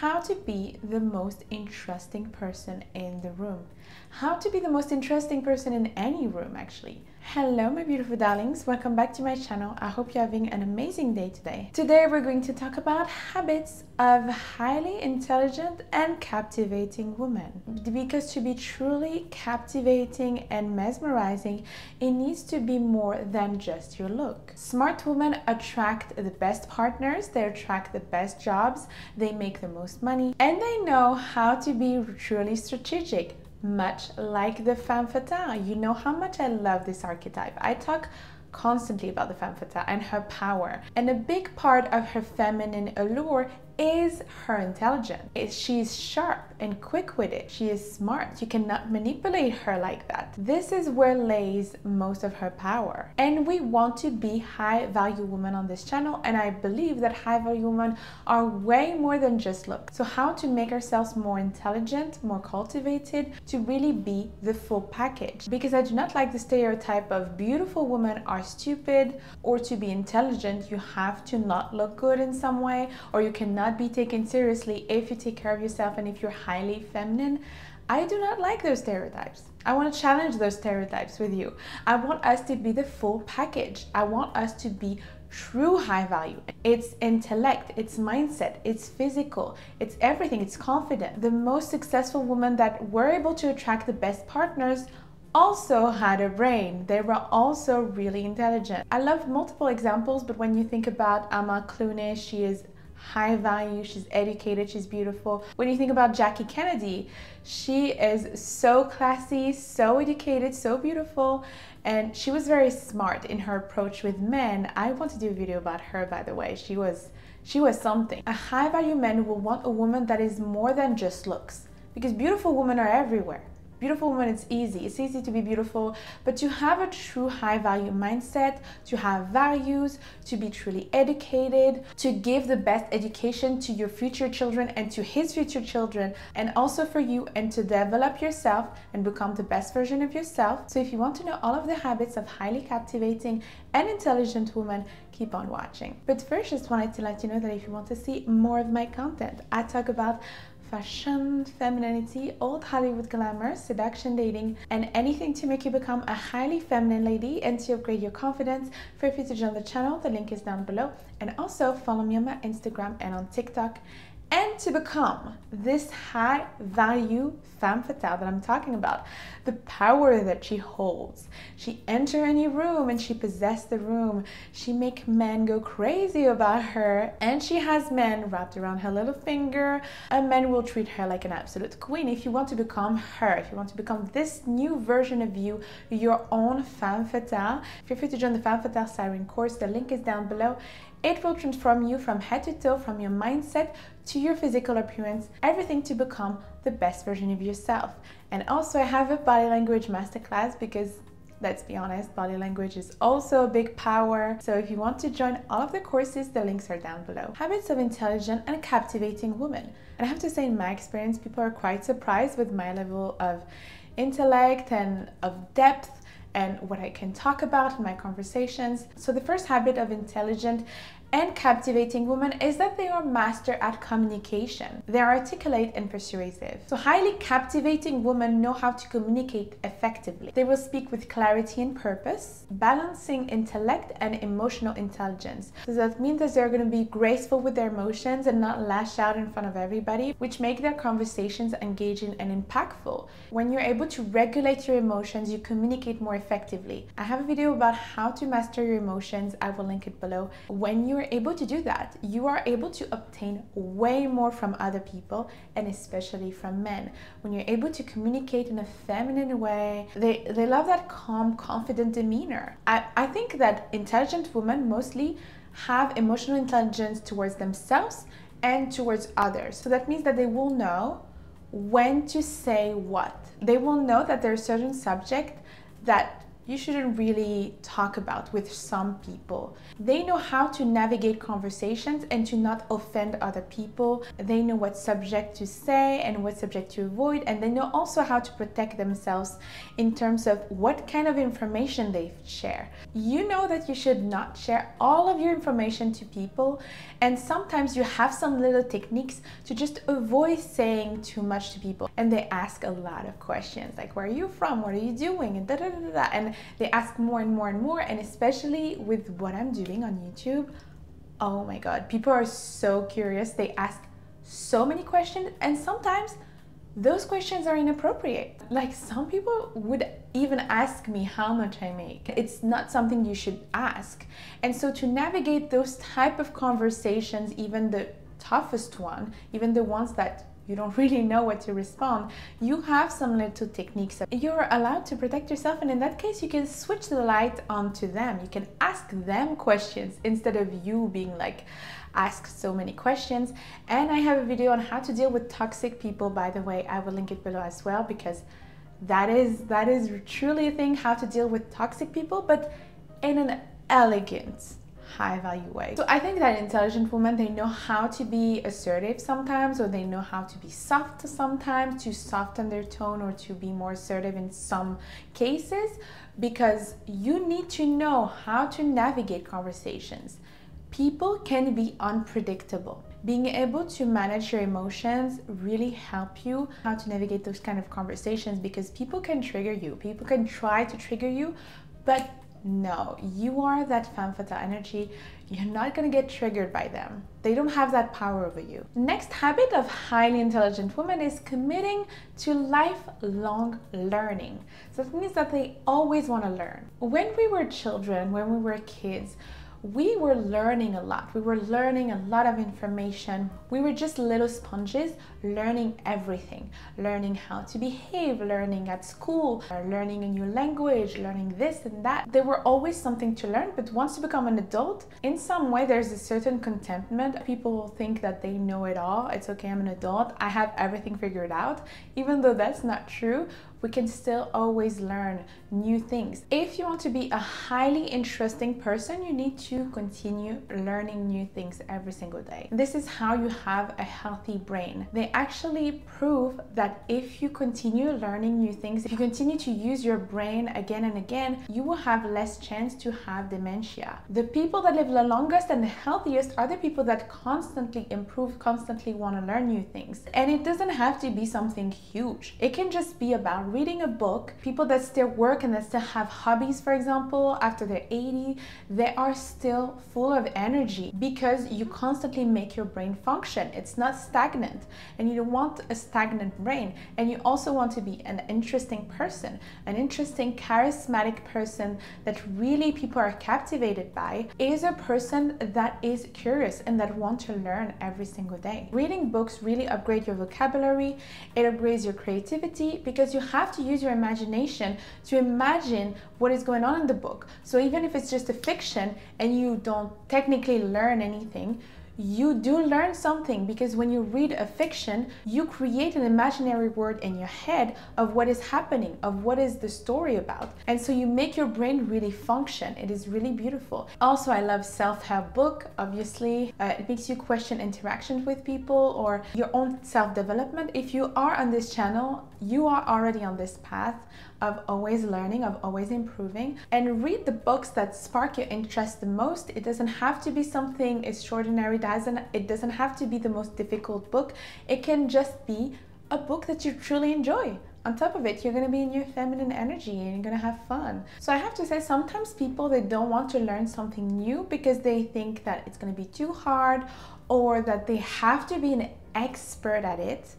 how to be the most interesting person in the room. How to be the most interesting person in any room, actually. Hello, my beautiful darlings. Welcome back to my channel. I hope you're having an amazing day today. Today, we're going to talk about habits of highly intelligent and captivating women. Because to be truly captivating and mesmerizing, it needs to be more than just your look. Smart women attract the best partners, they attract the best jobs, they make the most money, and they know how to be truly strategic much like the femme fatale. You know how much I love this archetype. I talk constantly about the femme fatale and her power. And a big part of her feminine allure is her intelligence. She's sharp and quick-witted. She is smart. You cannot manipulate her like that. This is where lays most of her power. And we want to be high-value women on this channel. And I believe that high-value women are way more than just look. So how to make ourselves more intelligent, more cultivated, to really be the full package. Because I do not like the stereotype of beautiful women are stupid or to be intelligent, you have to not look good in some way or you cannot not be taken seriously if you take care of yourself and if you're highly feminine. I do not like those stereotypes. I want to challenge those stereotypes with you. I want us to be the full package. I want us to be true high value. It's intellect, it's mindset, it's physical, it's everything, it's confident. The most successful women that were able to attract the best partners also had a brain. They were also really intelligent. I love multiple examples, but when you think about Amal Clooney, she is high value, she's educated, she's beautiful. When you think about Jackie Kennedy, she is so classy, so educated, so beautiful, and she was very smart in her approach with men. I want to do a video about her, by the way. She was she was something. A high value man will want a woman that is more than just looks because beautiful women are everywhere. Beautiful woman, it's easy. It's easy to be beautiful, but to have a true high value mindset, to have values, to be truly educated, to give the best education to your future children and to his future children, and also for you, and to develop yourself and become the best version of yourself. So, if you want to know all of the habits of highly captivating and intelligent women, keep on watching. But first, just wanted to let you know that if you want to see more of my content, I talk about fashion, femininity, old Hollywood glamour, seduction, dating, and anything to make you become a highly feminine lady and to upgrade your confidence. Feel free to join the channel, the link is down below. And also follow me on my Instagram and on TikTok and to become this high value femme fatale that I'm talking about, the power that she holds. She enter any room and she possess the room. She make men go crazy about her and she has men wrapped around her little finger and men will treat her like an absolute queen. If you want to become her, if you want to become this new version of you, your own femme fatale, feel free to join the femme fatale siren course. The link is down below. It will transform you from head to toe, from your mindset to your physical appearance, everything to become the best version of yourself. And also I have a body language masterclass because let's be honest, body language is also a big power. So if you want to join all of the courses, the links are down below. Habits of intelligent and captivating women. And I have to say in my experience, people are quite surprised with my level of intellect and of depth and what I can talk about in my conversations. So the first habit of intelligent and captivating women is that they are master at communication. They are articulate and persuasive. So highly captivating women know how to communicate effectively. They will speak with clarity and purpose, balancing intellect and emotional intelligence. So that means that they're going to be graceful with their emotions and not lash out in front of everybody, which make their conversations engaging and impactful. When you're able to regulate your emotions, you communicate more effectively. I have a video about how to master your emotions. I will link it below. When you are able to do that, you are able to obtain way more from other people and especially from men. When you're able to communicate in a feminine way, they, they love that calm, confident demeanor. I, I think that intelligent women mostly have emotional intelligence towards themselves and towards others. So that means that they will know when to say what. They will know that there's a certain subject that you shouldn't really talk about with some people. They know how to navigate conversations and to not offend other people. They know what subject to say and what subject to avoid, and they know also how to protect themselves in terms of what kind of information they share. You know that you should not share all of your information to people, and sometimes you have some little techniques to just avoid saying too much to people. And they ask a lot of questions like, Where are you from? What are you doing? And da da da da. And they ask more and more and more. And especially with what I'm doing on YouTube, oh my God, people are so curious. They ask so many questions, and sometimes those questions are inappropriate. Like some people would even ask me how much I make. It's not something you should ask. And so to navigate those type of conversations, even the toughest one, even the ones that you don't really know what to respond, you have some little techniques. You're allowed to protect yourself, and in that case, you can switch the light onto them. You can ask them questions instead of you being like, ask so many questions. And I have a video on how to deal with toxic people, by the way, I will link it below as well because that is that is truly a thing how to deal with toxic people, but in an elegant high value way. So I think that intelligent women, they know how to be assertive sometimes, or they know how to be soft sometimes, to soften their tone or to be more assertive in some cases, because you need to know how to navigate conversations. People can be unpredictable. Being able to manage your emotions really help you how to navigate those kind of conversations because people can trigger you. People can try to trigger you, but no, you are that femme fatale energy. You're not gonna get triggered by them. They don't have that power over you. Next habit of highly intelligent women is committing to lifelong learning. So that means that they always wanna learn. When we were children, when we were kids, we were learning a lot. We were learning a lot of information. We were just little sponges learning everything, learning how to behave, learning at school, learning a new language, learning this and that. There were always something to learn, but once you become an adult, in some way there's a certain contentment. People think that they know it all. It's okay, I'm an adult. I have everything figured out. Even though that's not true, we can still always learn new things. If you want to be a highly interesting person, you need to continue learning new things every single day. This is how you have a healthy brain. They actually prove that if you continue learning new things, if you continue to use your brain again and again, you will have less chance to have dementia. The people that live the longest and the healthiest are the people that constantly improve, constantly want to learn new things. And it doesn't have to be something huge. It can just be about reading a book, people that still work and that still have hobbies, for example, after they're 80, they are still full of energy because you constantly make your brain function. It's not stagnant and you don't want a stagnant brain. And you also want to be an interesting person, an interesting, charismatic person that really people are captivated by is a person that is curious and that want to learn every single day. Reading books really upgrade your vocabulary, it upgrades your creativity because you have have to use your imagination to imagine what is going on in the book. So even if it's just a fiction and you don't technically learn anything, you do learn something because when you read a fiction, you create an imaginary world in your head of what is happening, of what is the story about. And so you make your brain really function. It is really beautiful. Also, I love self-help book, obviously. Uh, it makes you question interactions with people or your own self-development. If you are on this channel, you are already on this path of always learning, of always improving, and read the books that spark your interest the most. It doesn't have to be something extraordinary, doesn't it doesn't have to be the most difficult book. It can just be a book that you truly enjoy. On top of it, you're gonna be in your feminine energy and you're gonna have fun. So I have to say, sometimes people they don't want to learn something new because they think that it's gonna be too hard or that they have to be an expert at it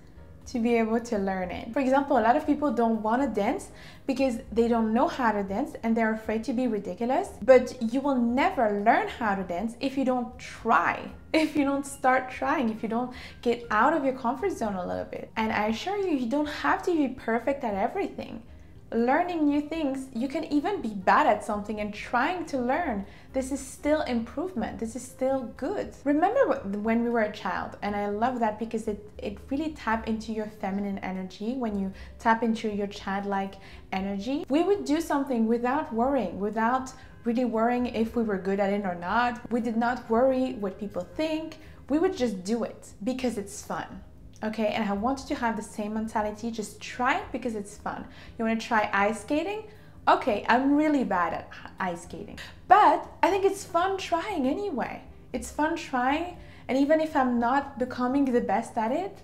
to be able to learn it. For example, a lot of people don't want to dance because they don't know how to dance and they're afraid to be ridiculous. But you will never learn how to dance if you don't try, if you don't start trying, if you don't get out of your comfort zone a little bit. And I assure you, you don't have to be perfect at everything. Learning new things. You can even be bad at something and trying to learn. This is still improvement. This is still good. Remember when we were a child, and I love that because it, it really tap into your feminine energy when you tap into your childlike energy. We would do something without worrying, without really worrying if we were good at it or not. We did not worry what people think. We would just do it because it's fun okay and i want you to have the same mentality. Just try it because it's fun. You want to try ice skating? Okay i'm really bad at ice skating. But i think it's fun trying anyway. It's fun trying and even if i'm not becoming the best at it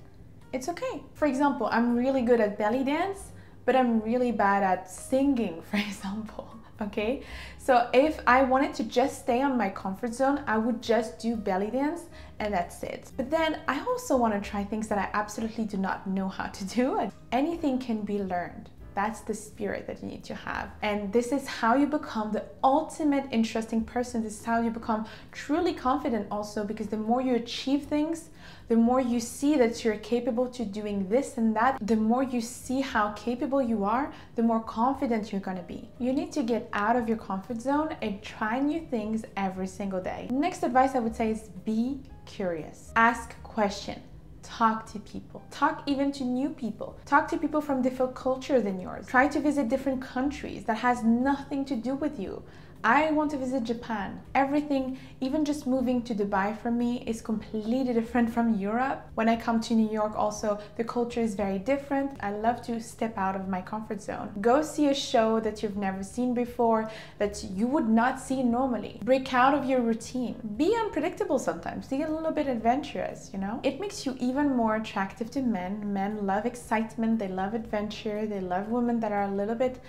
it's okay. For example i'm really good at belly dance but i'm really bad at singing for example okay so if i wanted to just stay on my comfort zone i would just do belly dance and that's it but then i also want to try things that i absolutely do not know how to do anything can be learned that's the spirit that you need to have. And this is how you become the ultimate interesting person. This is how you become truly confident also because the more you achieve things, the more you see that you're capable to doing this and that, the more you see how capable you are, the more confident you're gonna be. You need to get out of your comfort zone and try new things every single day. Next advice I would say is be curious. Ask questions talk to people talk even to new people talk to people from different cultures than yours try to visit different countries that has nothing to do with you I want to visit Japan. Everything, even just moving to Dubai for me, is completely different from Europe. When I come to New York, also, the culture is very different. I love to step out of my comfort zone. Go see a show that you've never seen before, that you would not see normally. Break out of your routine. Be unpredictable sometimes. Be a little bit adventurous, you know? It makes you even more attractive to men. Men love excitement, they love adventure, they love women that are a little bit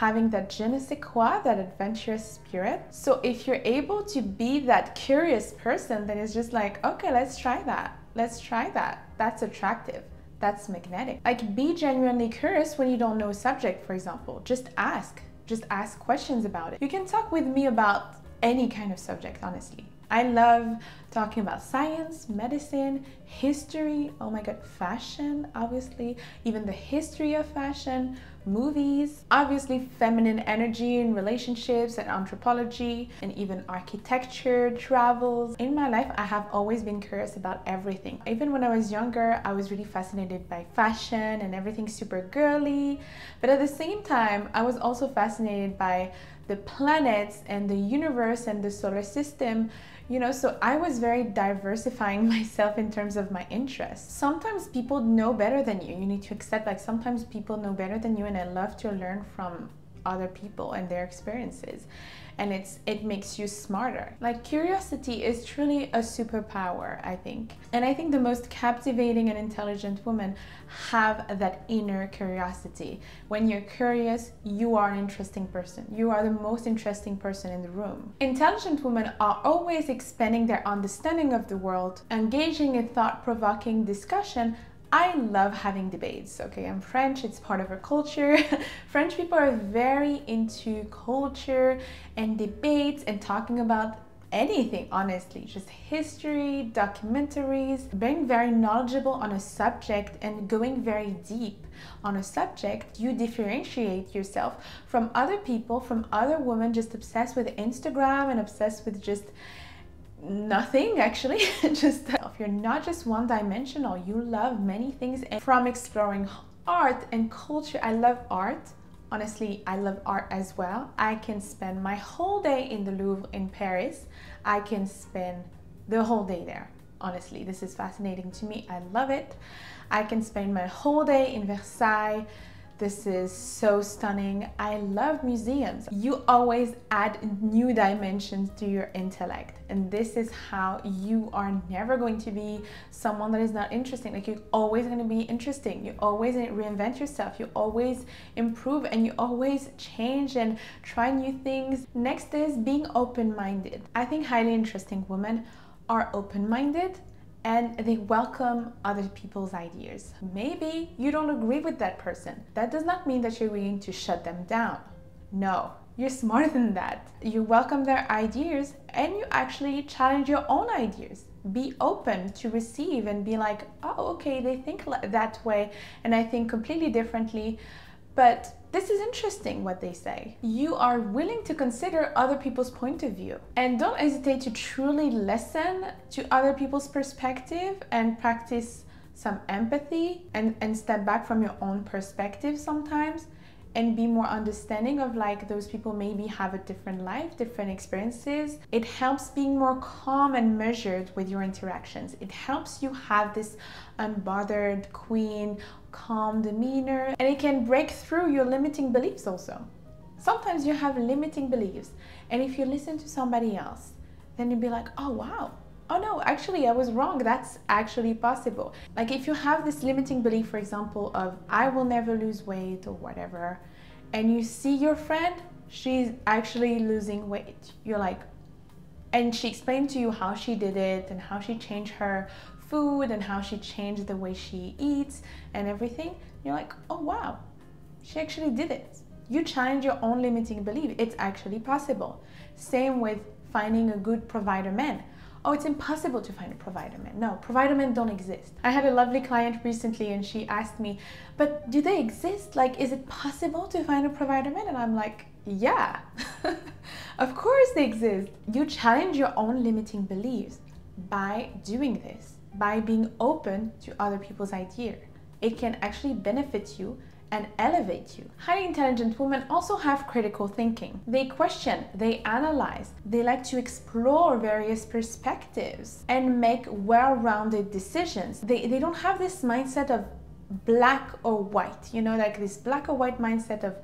having that je ne sais quoi, that adventurous spirit. So if you're able to be that curious person, then it's just like, okay, let's try that. Let's try that. That's attractive. That's magnetic. Like be genuinely curious when you don't know a subject, for example. Just ask. Just ask questions about it. You can talk with me about any kind of subject, honestly. I love talking about science, medicine, history, oh my god, fashion, obviously, even the history of fashion, movies, obviously feminine energy and relationships and anthropology, and even architecture, travels. In my life, I have always been curious about everything. Even when I was younger, I was really fascinated by fashion and everything super girly, but at the same time, I was also fascinated by the planets and the universe and the solar system you know so i was very diversifying myself in terms of my interests. Sometimes people know better than you. You need to accept like sometimes people know better than you and i love to learn from other people and their experiences and it's it makes you smarter. Like curiosity is truly a superpower i think. And i think the most captivating and intelligent women have that inner curiosity. When you're curious you are an interesting person. You are the most interesting person in the room. Intelligent women are always expanding their understanding of the world engaging in thought-provoking discussion I love having debates. Okay, I'm French, it's part of our culture. French people are very into culture and debates and talking about anything, honestly, just history, documentaries, being very knowledgeable on a subject and going very deep on a subject, you differentiate yourself from other people, from other women just obsessed with Instagram and obsessed with just nothing actually. Just if you're not just one dimensional you love many things and from exploring art and culture i love art. Honestly i love art as well. I can spend my whole day in the louvre in paris. I can spend the whole day there. Honestly this is fascinating to me. I love it. I can spend my whole day in versailles this is so stunning. I love museums. You always add new dimensions to your intellect. And this is how you are never going to be someone that is not interesting. Like you're always going to be interesting. You always reinvent yourself. You always improve and you always change and try new things. Next is being open-minded. I think highly interesting women are open-minded and they welcome other people's ideas. Maybe you don't agree with that person. That does not mean that you're going to shut them down. No, you're smarter than that. You welcome their ideas and you actually challenge your own ideas. Be open to receive and be like, oh, okay, they think that way and I think completely differently. But this is interesting what they say. You are willing to consider other people's point of view and don't hesitate to truly listen to other people's perspective and practice some empathy and, and step back from your own perspective sometimes and be more understanding of like those people maybe have a different life, different experiences. It helps being more calm and measured with your interactions. It helps you have this unbothered, queen, calm demeanor, and it can break through your limiting beliefs also. Sometimes you have limiting beliefs, and if you listen to somebody else, then you'd be like, oh wow, oh no, actually I was wrong. That's actually possible. Like if you have this limiting belief, for example, of I will never lose weight or whatever, and you see your friend, she's actually losing weight. You're like, and she explained to you how she did it and how she changed her food and how she changed the way she eats and everything. You're like, oh wow, she actually did it. You challenge your own limiting belief. It's actually possible. Same with finding a good provider man oh, it's impossible to find a provider man. No, provider men don't exist. I had a lovely client recently and she asked me, but do they exist? Like, is it possible to find a provider man? And I'm like, yeah, of course they exist. You challenge your own limiting beliefs by doing this, by being open to other people's ideas. It can actually benefit you and elevate you. Highly intelligent women also have critical thinking. They question, they analyze, they like to explore various perspectives and make well-rounded decisions. They, they don't have this mindset of black or white, you know, like this black or white mindset of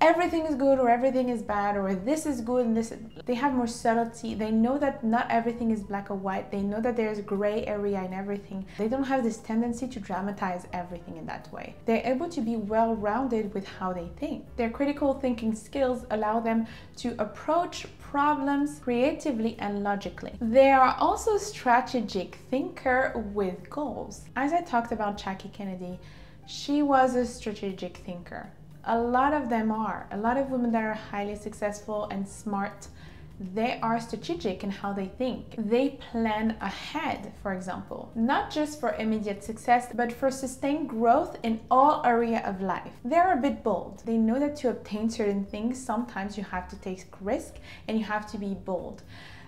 everything is good or everything is bad or this is good and this is, they have more subtlety. They know that not everything is black or white. They know that there's gray area in everything. They don't have this tendency to dramatize everything in that way. They're able to be well rounded with how they think. Their critical thinking skills allow them to approach problems creatively and logically. They are also strategic thinker with goals. As i talked about jackie kennedy she was a strategic thinker a lot of them are. A lot of women that are highly successful and smart, they are strategic in how they think. They plan ahead, for example, not just for immediate success, but for sustained growth in all area of life. They're a bit bold. They know that to obtain certain things, sometimes you have to take risk and you have to be bold.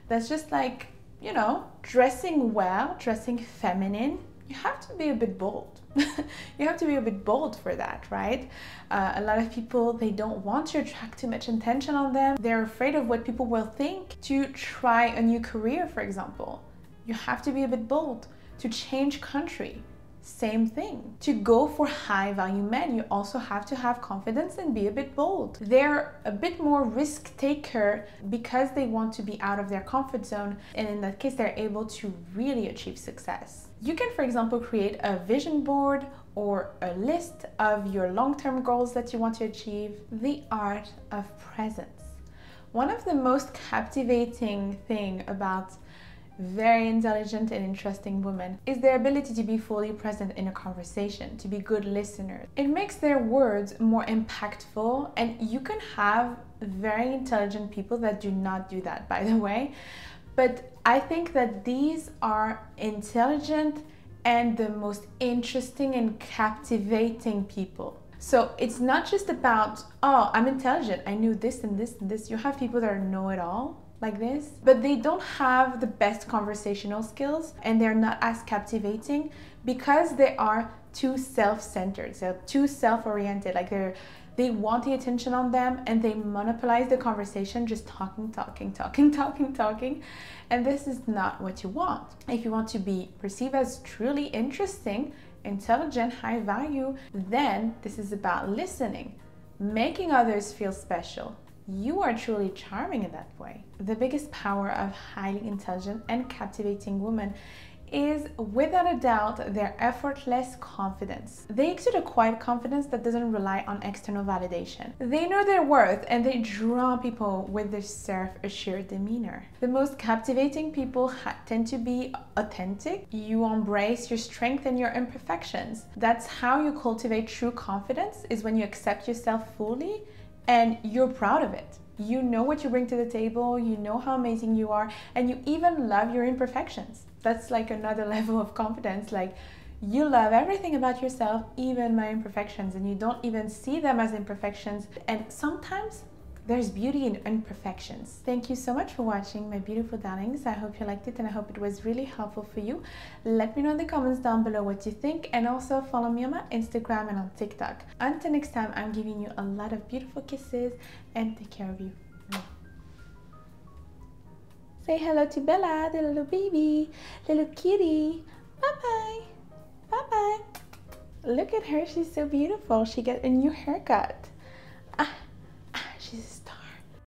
That's just like, you know, dressing well, dressing feminine, you have to be a bit bold. you have to be a bit bold for that, right? Uh, a lot of people, they don't want to attract too much attention on them. They're afraid of what people will think to try a new career, for example. You have to be a bit bold to change country, same thing. To go for high value men, you also have to have confidence and be a bit bold. They're a bit more risk taker because they want to be out of their comfort zone. And in that case, they're able to really achieve success. You can, for example, create a vision board or a list of your long-term goals that you want to achieve. The art of presence. One of the most captivating thing about very intelligent and interesting women is their ability to be fully present in a conversation, to be good listeners. It makes their words more impactful, and you can have very intelligent people that do not do that, by the way. But I think that these are intelligent and the most interesting and captivating people. So it's not just about, oh, I'm intelligent, I knew this and this and this. You have people that are know it all like this, but they don't have the best conversational skills and they're not as captivating because they are too self-centered, so too self-oriented. Like they're they want the attention on them and they monopolize the conversation just talking, talking, talking, talking, talking. And this is not what you want. If you want to be perceived as truly interesting, intelligent, high value, then this is about listening, making others feel special, you are truly charming in that way. The biggest power of highly intelligent and captivating women is without a doubt their effortless confidence. They exude a quiet confidence that doesn't rely on external validation. They know their worth and they draw people with their self-assured demeanor. The most captivating people tend to be authentic. You embrace your strength and your imperfections. That's how you cultivate true confidence is when you accept yourself fully and you're proud of it. You know what you bring to the table, you know how amazing you are, and you even love your imperfections. That's like another level of confidence. Like you love everything about yourself, even my imperfections, and you don't even see them as imperfections. And sometimes there's beauty in imperfections. Thank you so much for watching, my beautiful darlings. I hope you liked it and I hope it was really helpful for you. Let me know in the comments down below what you think and also follow me on my Instagram and on TikTok. Until next time, I'm giving you a lot of beautiful kisses and take care of you. Say hello to Bella, the little baby, little kitty. Bye-bye. Bye-bye. Look at her, she's so beautiful. She got a new haircut. Ah.